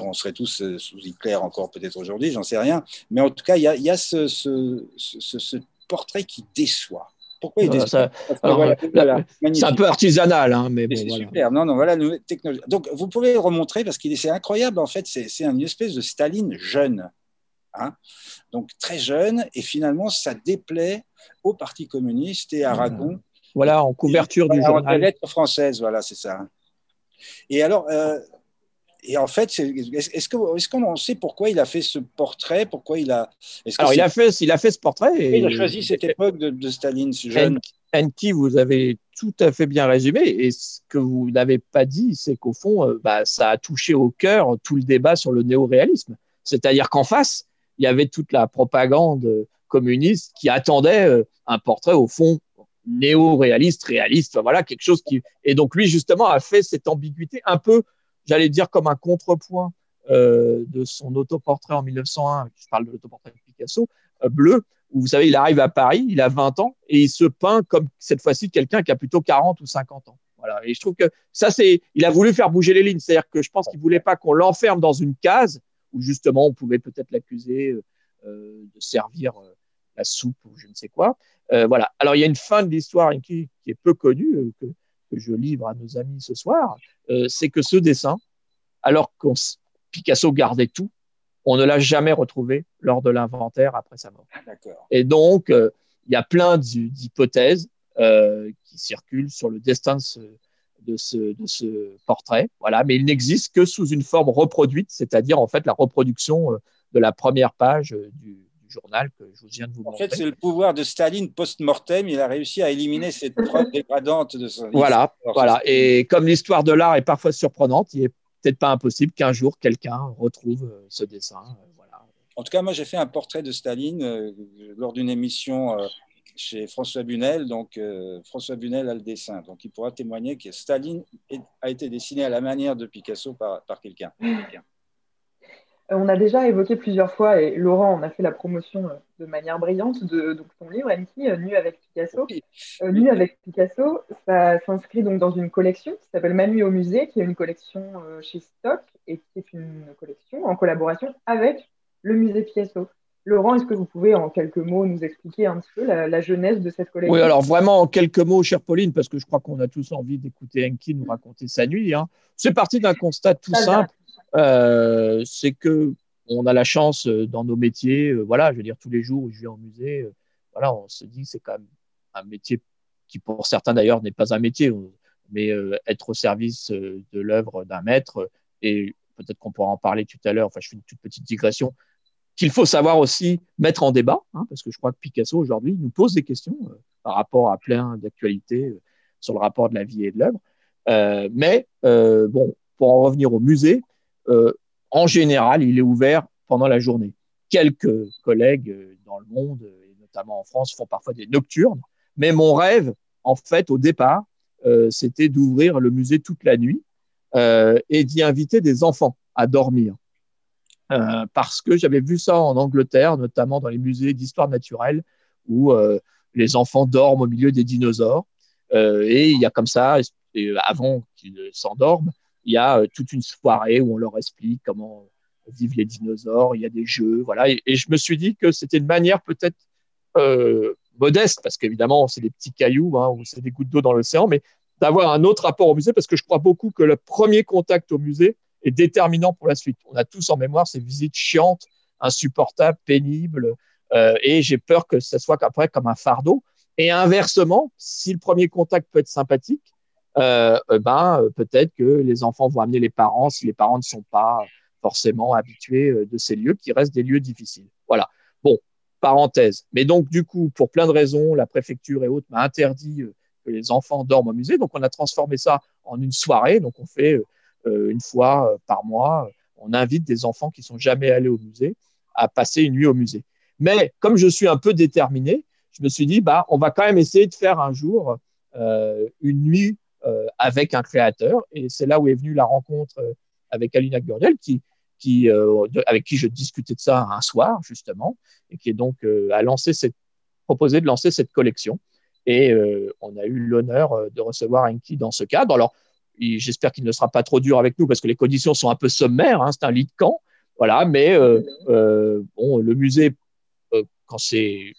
on serait tous sous Hitler encore peut-être aujourd'hui, j'en sais rien. Mais en tout cas, il y a, y a ce, ce, ce portrait qui déçoit. Pourquoi il C'est un peu artisanal, hein, mais, c'est super. Non, non, voilà, technologie. Donc, vous pouvez le remontrer parce qu'il est incroyable. En fait, c'est une espèce de Staline jeune. Hein. Donc, très jeune. Et finalement, ça déplaît au Parti communiste et à Aragon. Voilà, en couverture du journal. La lettre française, voilà, c'est ça. Et alors, euh, et en fait, est-ce qu'on est sait pourquoi il a fait ce portrait? Pourquoi il a Alors, il a fait, il a fait ce portrait. Et il a choisi cette époque de, de Staline, ce jeune. Enki, vous avez tout à fait bien résumé. Et ce que vous n'avez pas dit, c'est qu'au fond, euh, bah, ça a touché au cœur tout le débat sur le néo-réalisme. C'est-à-dire qu'en face, il y avait toute la propagande communiste qui attendait euh, un portrait, au fond, néo-réaliste, réaliste, voilà, quelque chose qui. Et donc, lui, justement, a fait cette ambiguïté un peu j'allais dire comme un contrepoint euh, de son autoportrait en 1901, je parle de l'autoportrait de Picasso, euh, bleu, où vous savez, il arrive à Paris, il a 20 ans, et il se peint comme cette fois-ci quelqu'un qui a plutôt 40 ou 50 ans. Voilà. Et je trouve que ça, c'est, il a voulu faire bouger les lignes. C'est-à-dire que je pense qu'il voulait pas qu'on l'enferme dans une case où justement on pouvait peut-être l'accuser euh, de servir la soupe ou je ne sais quoi. voilà. Alors il y a une fin de l'histoire qui, qui, est peu connue, que, que je livre à nos amis ce soir, euh, c'est que ce dessin, alors que Picasso gardait tout, on ne l'a jamais retrouvé lors de l'inventaire après sa mort. Ah, Et donc, euh, il y a plein d'hypothèses euh, qui circulent sur le destin de ce, portrait. Voilà, mais il n'existe que sous une forme reproduite, c'est-à-dire en fait la reproduction de la première page du, journal que je viens de vous montrer. En fait, c'est le pouvoir de Staline post-mortem. Il a réussi à éliminer cette preuve dégradante de son Voilà, voilà. Et comme l'histoire de l'art est parfois surprenante, il est peut-être pas impossible qu'un jour quelqu'un retrouve euh, ce dessin. Euh, voilà. En tout cas, moi, j'ai fait un portrait de Staline euh, lors d'une émission chez François Bunel. Donc, François Bunel a le dessin. Donc, il pourra témoigner que Staline a été dessiné à la manière de Picasso par, par quelqu'un. On a déjà évoqué plusieurs fois, et Laurent en a fait la promotion euh, de manière brillante, de, ton livre, Anki, euh, Nu avec Picasso. Euh, nu avec Picasso, ça s'inscrit donc dans une collection qui s'appelle Manu au musée, qui est une collection chez Stock et qui est une collection en collaboration avec le musée Picasso. Laurent, est-ce que vous pouvez en quelques mots nous expliquer un petit peu la, genèse de cette collection Oui, alors vraiment en quelques mots, chère Pauline, parce que je crois qu'on a tous envie d'écouter Enki nous raconter sa nuit. Hein. C'est parti d'un constat tout simple. Euh, c'est que on a la chance euh, dans nos métiers, euh, voilà, je veux dire tous les jours où je vais au musée, voilà, on se dit que c'est quand même un métier qui pour certains d'ailleurs n'est pas un métier, mais être au service de l'œuvre d'un maître et peut-être qu'on pourra en parler tout à l'heure. Enfin, je fais une toute petite digression qu'il faut savoir aussi mettre en débat, hein, parce que je crois que Picasso aujourd'hui nous pose des questions par rapport à plein d'actualités sur le rapport de la vie et de l'œuvre. mais bon, pour en revenir au musée, euh, en général, il est ouvert pendant la journée. Quelques collègues euh, dans le monde, et notamment en France, font parfois des nocturnes. Mais mon rêve, en fait, au départ, euh, c'était d'ouvrir le musée toute la nuit et d'y inviter des enfants à dormir. Parce que j'avais vu ça en Angleterre, notamment dans les musées d'histoire naturelle, où les enfants dorment au milieu des dinosaures. et il y a comme ça, avant qu'ils s'endorment, il y a euh, toute une soirée où on leur explique comment vivent les dinosaures, il y a des jeux, voilà. Et, je me suis dit que c'était une manière peut-être euh, modeste, parce qu'évidemment, c'est des petits cailloux, hein, ou c'est des gouttes d'eau dans l'océan, mais d'avoir un autre rapport au musée, parce que je crois beaucoup que le premier contact au musée est déterminant pour la suite. On a tous en mémoire ces visites chiantes, insupportables, pénibles, euh, et j'ai peur que ce soit après comme un fardeau. Et inversement, si le premier contact peut être sympathique, euh, euh, ben, peut-être que les enfants vont amener les parents si les parents ne sont pas forcément habitués de ces lieux qui restent des lieux difficiles. Voilà. Bon, parenthèse. Mais donc, du coup, pour plein de raisons, la préfecture et autres m'a interdit que les enfants dorment au musée. Donc, on a transformé ça en une soirée. Donc, on fait une fois par mois, on invite des enfants qui sont jamais allés au musée à passer une nuit au musée. Mais comme je suis un peu déterminé, je me suis dit, bah, on va quand même essayer de faire un jour une nuit avec un créateur. Et c'est là où est venue la rencontre avec Alina Gurdel, qui, euh, avec qui je discutais de ça un soir, justement, et qui est donc euh, a proposé de lancer cette collection. Et euh, on a eu l'honneur de recevoir Enki dans ce cadre. Alors, j'espère qu'il ne sera pas trop dur avec nous parce que les conditions sont un peu sommaires. Hein, c'est un lit de camp, voilà. Mais bon, le musée, quand c'est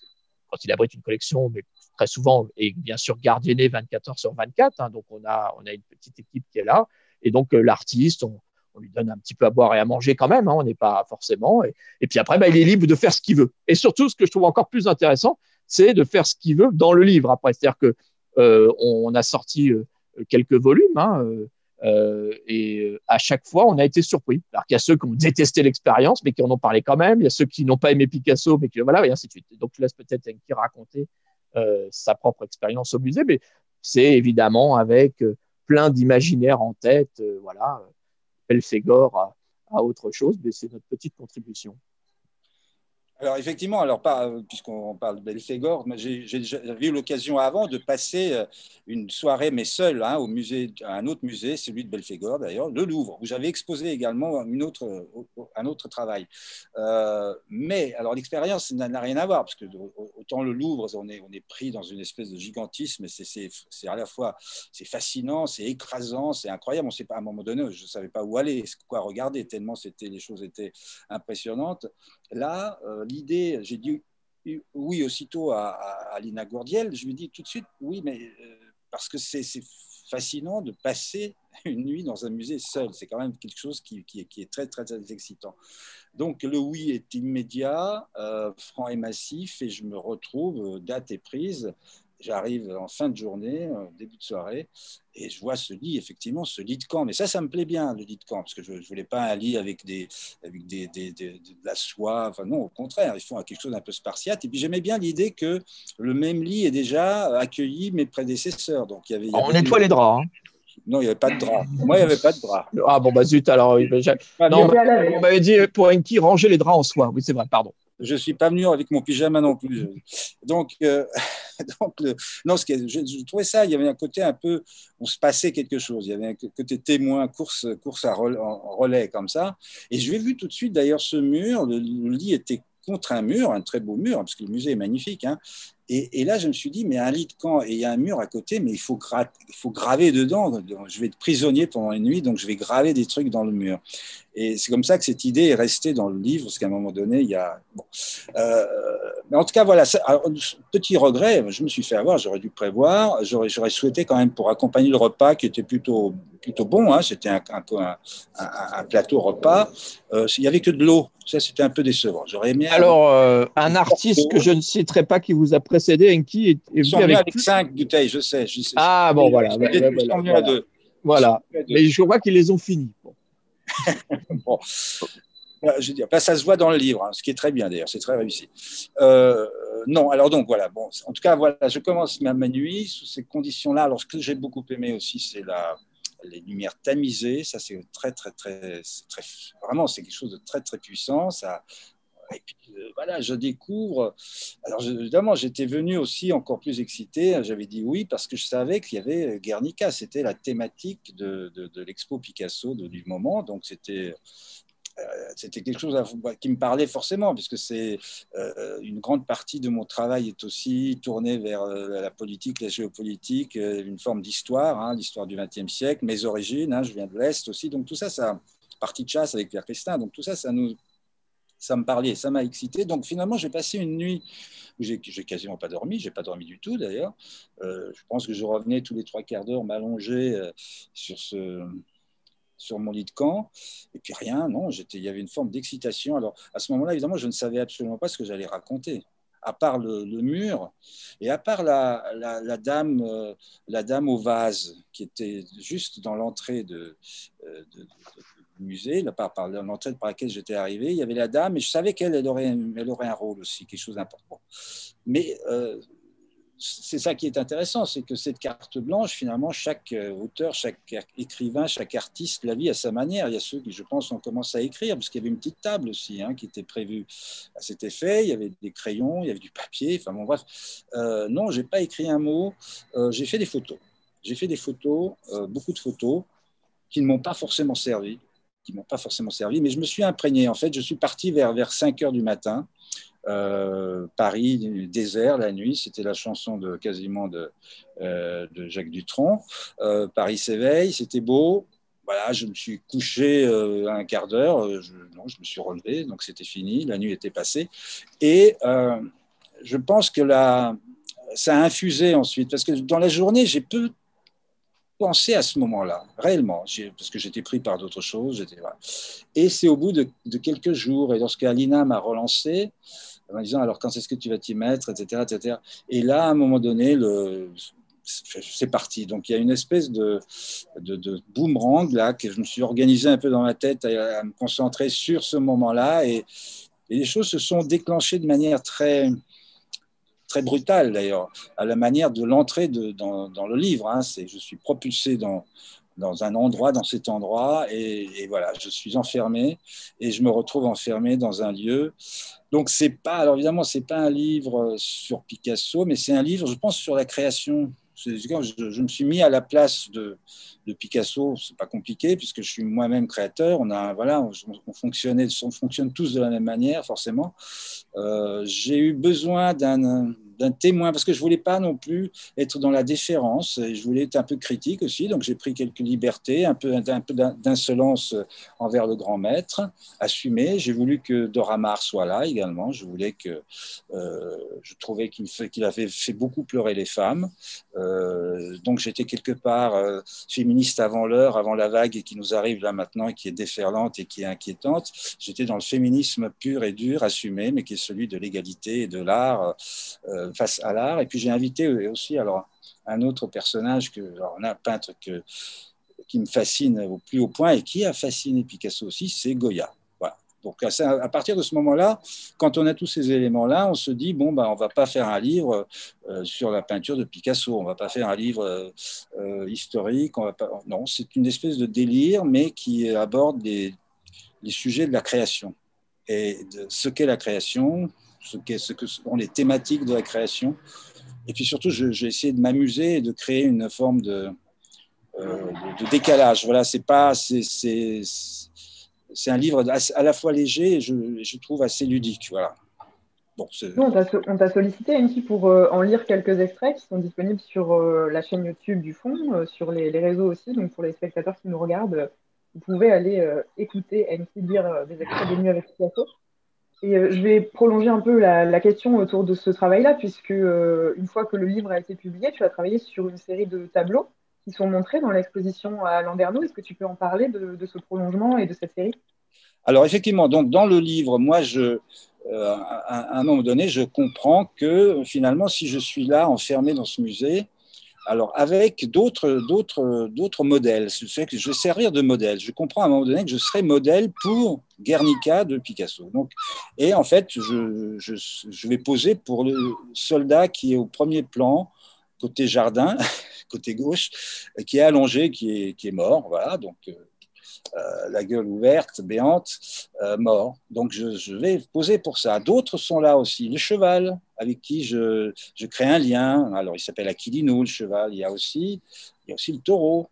quand il abrite une collection, mais très souvent est bien sûr gardienné 24 heures sur 24. Hein, donc on a on a une petite équipe qui est là. Et donc l'artiste, on, lui donne un petit peu à boire et à manger quand même, hein, on n'est pas forcément. Et, puis après, bah, il est libre de faire ce qu'il veut. Et surtout, ce que je trouve encore plus intéressant, c'est de faire ce qu'il veut dans le livre après. C'est-à-dire que euh, a sorti euh, quelques volumes, hein, euh, et à chaque fois, on a été surpris. Alors qu'il y a ceux qui ont détesté l'expérience, mais qui en ont parlé quand même. Il y a ceux qui n'ont pas aimé Picasso, mais qui voilà, et ainsi de. Donc, je laisse peut-être qui raconter sa propre expérience au musée, mais c'est évidemment avec plein d'imaginaire en tête, voilà Belphégor à, à autre chose, mais c'est notre petite contribution. Alors effectivement, alors puisqu'on parle de Belphégor, j'ai eu l'occasion avant de passer euh, une soirée, mais seule, hein, au musée, à un autre musée, celui de Belphégor d'ailleurs, le Louvre, où j'avais exposé également autre, un autre travail. Euh, mais alors l'expérience n'a rien à voir, parce que autant le Louvre, on est, on est pris dans une espèce de gigantisme, c'est à la fois c'est fascinant, c'est écrasant, c'est incroyable. On sait pas à un moment donné, je ne savais pas où aller, quoi regarder, tellement c'était les choses étaient impressionnantes. Là, euh, l'idée, j'ai dit oui aussitôt à, Lina Gourdiel, je lui dis tout de suite oui, mais euh, parce que c'est fascinant de passer une nuit dans un musée seul. C'est quand même quelque chose qui, qui, est très, très, très, excitant. Donc le oui est immédiat, euh, franc et massif, et je me retrouve, date et prise, J'arrive en fin de journée, euh, début de soirée, et je vois ce lit, effectivement, ce lit de camp. Mais ça, ça me plaît bien, le lit de camp, parce que je ne voulais pas un lit avec, des, avec des, de la soie. Enfin, non, au contraire, ils font quelque chose d'un peu spartiate. Et puis, j'aimais bien l'idée que le même lit ait déjà accueilli mes prédécesseurs. Donc, il y avait, On nettoie les draps. Hein. Non, il n'y avait pas de drap. Moi, il n'y avait pas de drap. Ah bon, bah zut, alors. Non, on m'avait dit pour Enki, ranger les draps en soie. Oui, c'est vrai, pardon. Je ne suis pas venu avec mon pyjama non plus. Donc, euh, donc non, ce je, trouvais ça, il y avait un côté un peu, on se passait quelque chose. Il y avait un côté témoin, course, course à relais, en relais comme ça. Et je l'ai vu tout de suite, d'ailleurs, ce mur, le, lit était contre un mur, un très beau mur, parce que le musée est magnifique. Hein. Et, là, je me suis dit, mais un lit de camp et il y a un mur à côté, mais il faut, il faut graver dedans. Je vais être prisonnier pendant une nuit, donc je vais graver des trucs dans le mur. Et c'est comme ça que cette idée est restée dans le livre, parce qu'à un moment donné, il y a. Bon. Euh, mais en tout cas, voilà, petit regret, je me suis fait avoir, j'aurais dû prévoir, j'aurais, souhaité quand même pour accompagner le repas qui était plutôt, plutôt bon, hein, c'était un, un, un, plateau repas, euh, il n'y avait que de l'eau, ça c'était un peu décevant. J'aurais aimé. Alors, euh, un artiste que je ne citerai pas qui vous a précédé, Enki, est, est venu avec, avec cinq bouteilles, je sais. Je sais ah bon, voilà. Voilà, voilà, voilà. Mais je vois qu'ils les ont finis. bon. Je veux dire, ça se voit dans le livre, hein, ce qui est très bien d'ailleurs, c'est très réussi. Euh, non, alors donc voilà, bon, en tout cas, voilà, je commence ma, nuit sous ces conditions-là. Alors, ce que j'ai beaucoup aimé aussi, c'est la, les lumières tamisées. Ça, c'est très, très, très, très, vraiment, c'est quelque chose de très, très puissant. Ça, et puis euh, voilà, je découvre. Alors évidemment, j'étais venu aussi encore plus excité. J'avais dit oui parce que je savais qu'il y avait Guernica. C'était la thématique de, l'expo Picasso du moment. Donc c'était euh, c'était quelque chose qui me parlait forcément, puisque c'est euh, une grande partie de mon travail est aussi tournée vers la politique, la géopolitique, une forme d'histoire, hein, l'histoire du XXe siècle, mes origines. Hein, je viens de l'Est aussi, donc tout ça, ça partie de chasse avec Pierre Christin, donc tout ça, ça nous ça me parlait, ça m'a excité. Donc finalement, j'ai passé une nuit où j'ai quasiment pas dormi, j'ai pas dormi du tout d'ailleurs. Euh, je pense que je revenais tous les trois quarts d'heure m'allonger euh, sur mon lit de camp, et puis rien, non, il y avait une forme d'excitation. Alors à ce moment-là, évidemment, je ne savais absolument pas ce que j'allais raconter à part le, mur et à part la, dame, euh, la dame au vase qui était juste dans l'entrée de, musée, là, par, l'entrée par laquelle j'étais arrivé, il y avait la dame, et je savais qu'elle elle aurait, elle aurait un rôle aussi, quelque chose d'important. Mais euh, c'est ça qui est intéressant, c'est que cette carte blanche, finalement, chaque euh, auteur, chaque écrivain, chaque artiste la vit à sa manière. Il y a ceux qui, je pense, ont commencé à écrire, parce qu'il y avait une petite table aussi hein, qui était prévue à cet effet. Il y avait des crayons, il y avait du papier. Enfin bon, bref. Euh, non, j'ai pas écrit un mot. J'ai fait des photos. J'ai fait des photos, beaucoup de photos, qui ne m'ont pas forcément servi, qui m'ont pas forcément servi, mais je me suis imprégné. En fait, je suis parti vers vers 5 heures du matin. Euh, Paris désert la nuit, c'était la chanson de quasiment de, euh, de Jacques Dutronc. Euh, Paris s'éveille, c'était beau. Voilà, je me suis couché un quart d'heure, je, non, je me suis relevé, donc c'était fini, la nuit était passée. Et je pense que la, ça a infusé ensuite, parce que dans la journée, j'ai peu pensé à ce moment-là, réellement, parce que j'étais pris par d'autres choses. Et c'est au bout de, quelques jours, et lorsque Alina m'a relancé, en disant alors quand est-ce que tu vas t'y mettre, etc., etc. Et là, à un moment donné, c'est parti. Donc il y a une espèce de, de, boomerang là que je me suis organisé un peu dans ma tête à, me concentrer sur ce moment-là et, les choses se sont déclenchées de manière très très brutale d'ailleurs, à la manière de l'entrée dans, dans, le livre. Hein. C'est, je suis propulsé dans, dans un endroit, dans cet endroit, et, et, voilà, je suis enfermé et je me retrouve enfermé dans un lieu donc c'est pas, alors évidemment, c'est pas un livre sur Picasso, mais c'est un livre, je pense, sur la création. Je, me suis mis à la place de, Picasso, c'est pas compliqué puisque je suis moi-même créateur. On a, voilà, on, fonctionnait, on fonctionne tous de la même manière, forcément. Euh, j'ai eu besoin d'un d'un témoin, parce que je voulais pas non plus être dans la déférence, je voulais être un peu critique aussi, donc j'ai pris quelques libertés, un peu, d'insolence envers le grand maître, assumé. J'ai voulu que Dora Maar soit là également, je voulais que, euh, je trouvais qu'il qu'il avait fait beaucoup pleurer les femmes, euh, donc j'étais quelque part euh, féministe avant l'heure, avant la vague et qui nous arrive là maintenant et qui est déferlante et qui est inquiétante. J'étais dans le féminisme pur et dur, assumé, mais qui est celui de l'égalité et de l'art face à l'art. Et puis j'ai invité aussi alors, un autre personnage, que, on a un peintre que, qui me fascine au plus haut point et qui a fasciné Picasso aussi, c'est Goya. Voilà. Donc à, partir de ce moment-là, quand on a tous ces éléments-là, on se dit, bon, bah, on va pas faire un livre euh, sur la peinture de Picasso, on ne va pas faire un livre euh, historique, non, c'est une espèce de délire, mais qui aborde les, les sujets de la création et de ce qu'est la création, ce, que sont les thématiques de la création. Et puis surtout, j'ai essayé de m'amuser et de créer une forme de, euh, de, décalage. Voilà, c'est pas, c'est un livre à la fois léger et je, je trouve assez ludique. Voilà. Bon, on t'a sollicité, Enki, pour euh, en lire quelques extraits qui sont disponibles sur euh, la chaîne YouTube du Fond, sur les, réseaux aussi. Donc, pour les spectateurs qui nous regardent, vous pouvez aller écouter Enki lire des extraits de Nuit avec. Et euh, je vais prolonger un peu la, question autour de ce travail-là, puisque euh, une fois que le livre a été publié, tu as travaillé sur une série de tableaux qui sont montrés dans l'exposition à Landerneau. Est-ce que tu peux en parler de, ce prolongement et de cette série? Alors effectivement, donc dans le livre, moi, je, euh, à, un moment donné, je comprends que finalement, si je suis là enfermé dans ce musée, alors, avec d'autres, d'autres, d'autres modèles, je vais servir de modèle. Je comprends à un moment donné que je serai modèle pour Guernica de Picasso. Donc, et en fait, je, je, je vais poser pour le soldat qui est au premier plan, côté jardin, côté gauche, qui est allongé, qui est, qui est mort. Voilà, donc euh, la gueule ouverte, béante, euh, mort. Donc je, vais poser pour ça. D'autres sont là aussi. Le cheval, avec qui je, crée un lien. Alors il s'appelle Aquilino, le cheval. Il y a aussi, il y a aussi le taureau.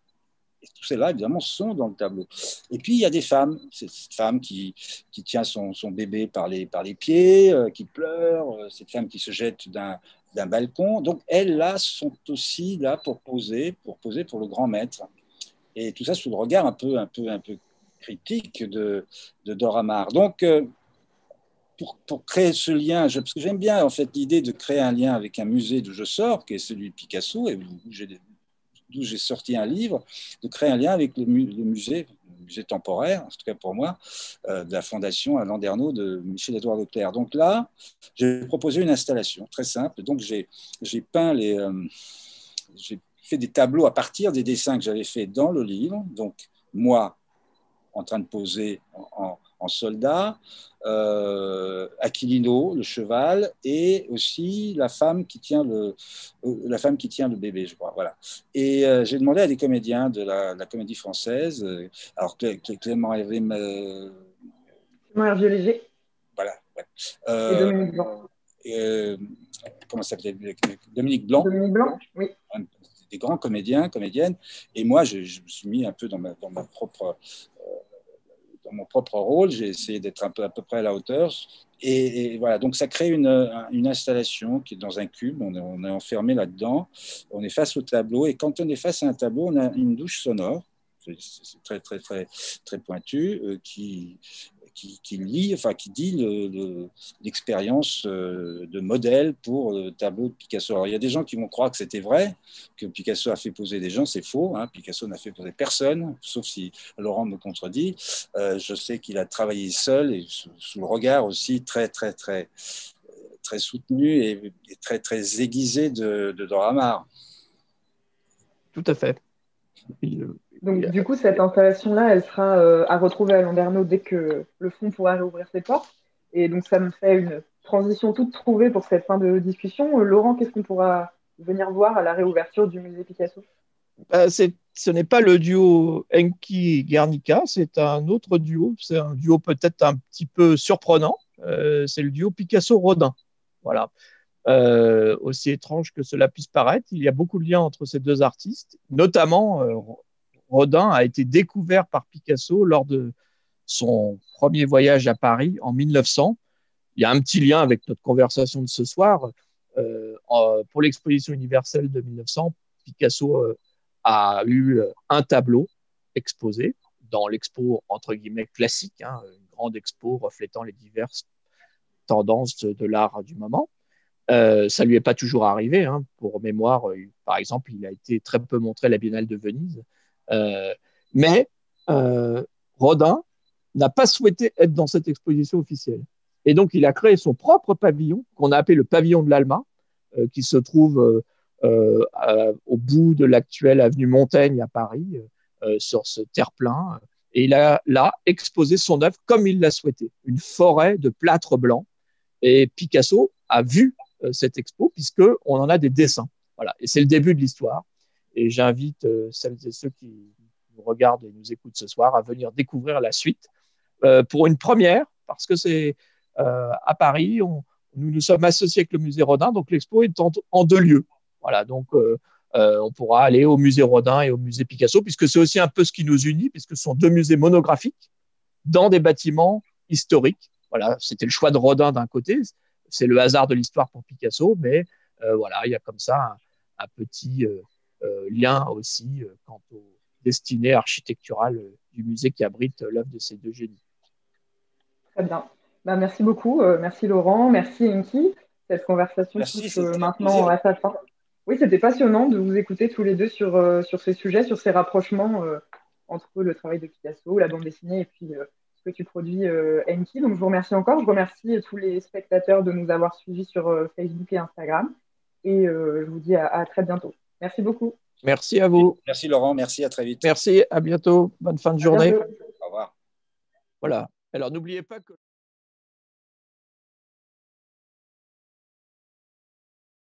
Et tous ces-là, évidemment, sont dans le tableau. Et puis, il y a des femmes. Cette femme qui, qui tient son, bébé par les, pieds, euh, qui pleure, cette femme qui se jette d'un, d'un balcon. Donc, elles, là, sont aussi là pour poser, pour poser pour le grand maître. Et tout ça sous le regard un peu, un peu, un peu critique de, de Dora Maar. Donc, euh, pour, créer ce lien, parce que j'aime bien en fait l'idée de créer un lien avec un musée d'où je sors, qui est celui de Picasso, et d'où j'ai sorti un livre, de créer un lien avec le, musée, le musée temporaire, en tout cas pour moi, euh, de la fondation à Landerneau de Michel-Édouard Leclerc. Donc là, j'ai proposé une installation très simple. Donc j'ai peint les, euh, fait des tableaux à partir des dessins que j'avais fait dans le livre. Donc, moi, en train de poser en, en soldat, Aquilino, le cheval, et aussi la femme qui tient le, la femme qui tient le bébé, je crois. Voilà. Et j'ai demandé à des comédiens de la, comédie française, alors Clément Hervé. Clément Léger. Voilà. et Dominique Blanc. comment ça s'appelle Dominique Blanc. Dominique Blanc, oui des grands comédiens, comédiennes. Et moi, je, me suis mis un peu dans, ma, propre, euh, dans mon propre rôle. J'ai essayé d'être un peu à peu près à la hauteur. Et, voilà, donc ça crée une, une, installation qui est dans un cube. On est, on est enfermé là-dedans. On est face au tableau. Et quand on est face à un tableau, on a une douche sonore c'est très très très très pointu, euh, qui qui, lit, enfin qui dit l'expérience euh, de modèle pour le tableau de Picasso. Alors il y a des gens qui vont croire que c'était vrai, que Picasso a fait poser des gens, c'est faux. Hein. Picasso n'a fait poser personne, sauf si Laurent me contredit. Euh, je sais qu'il a travaillé seul et sous, le regard aussi très très très très soutenu et, très très aiguisé de, de Dora Tout à fait. Donc, du coup, cette installation-là, elle sera euh, à retrouver à Landerneau dès que le fonds pourra réouvrir ses portes. Et donc, ça me fait une transition toute trouvée pour cette fin de discussion. Euh, Laurent, qu'est-ce qu'on pourra venir voir à la réouverture du musée Picasso? Bah, Ce n'est pas le duo Enki-Guernica, c'est un autre duo. C'est un duo peut-être un petit peu surprenant. Euh, c'est le duo Picasso-Rodin. Voilà. aussi étrange que cela puisse paraître, il y a beaucoup de liens entre ces deux artistes, notamment Rodin a été découvert par Picasso lors de son premier voyage à Paris en 1900. Il y a un petit lien avec notre conversation de ce soir. Euh, pour l'exposition universelle de 1900, Picasso euh, a eu euh, un tableau exposé dans l'expo entre guillemets classique, hein, une grande expo reflétant les diverses tendances de, l'art du moment. Euh, ça lui est pas toujours arrivé. Hein. Pour mémoire, par exemple, il a été très peu montré à la Biennale de Venise. Euh, mais euh, Rodin n'a pas souhaité être dans cette exposition officielle. Et donc, il a créé son propre pavillon, qu'on a appelé le pavillon de l'Alma, euh, qui se trouve au bout de l'actuelle avenue Montaigne à Paris, sur ce terre-plein. Et il a là exposé son œuvre comme il l'a souhaité, une forêt de plâtre blanc. Et Picasso a vu cette expo, puisqu'on en a des dessins. Voilà. Et c'est le début de l'histoire. Et j'invite euh, celles et ceux qui nous regardent et nous écoutent ce soir à venir découvrir la suite euh, pour une première, parce que c'est euh, à Paris, nous nous sommes associés avec le musée Rodin, donc l'expo est en, deux lieux. Voilà, donc on pourra aller au musée Rodin et au musée Picasso, puisque c'est aussi un peu ce qui nous unit, puisque ce sont deux musées monographiques dans des bâtiments historiques. Voilà, c'était le choix de Rodin d'un côté, c'est le hasard de l'histoire pour Picasso, mais voilà, il y a comme ça un, petit lien aussi euh, quant aux destinées architecturales euh, du musée qui abrite l'œuvre de ces deux génies. Très bien. Ben, merci beaucoup. merci Laurent. Merci Enki. Cette conversation touche maintenant à sa fin. Oui, c'était passionnant de vous écouter tous les deux sur, sur ces sujets, sur ces rapprochements entre le travail de Picasso, la bande dessinée et puis ce que tu produis, Enki. Donc, je vous remercie encore. Je remercie tous les spectateurs de nous avoir suivis sur Facebook et Instagram. Et je vous dis à très bientôt. Merci beaucoup. Merci à vous. Merci Laurent, merci, à très vite. Merci, à bientôt. Bonne fin de journée. Au revoir. Voilà. Alors n'oubliez pas que...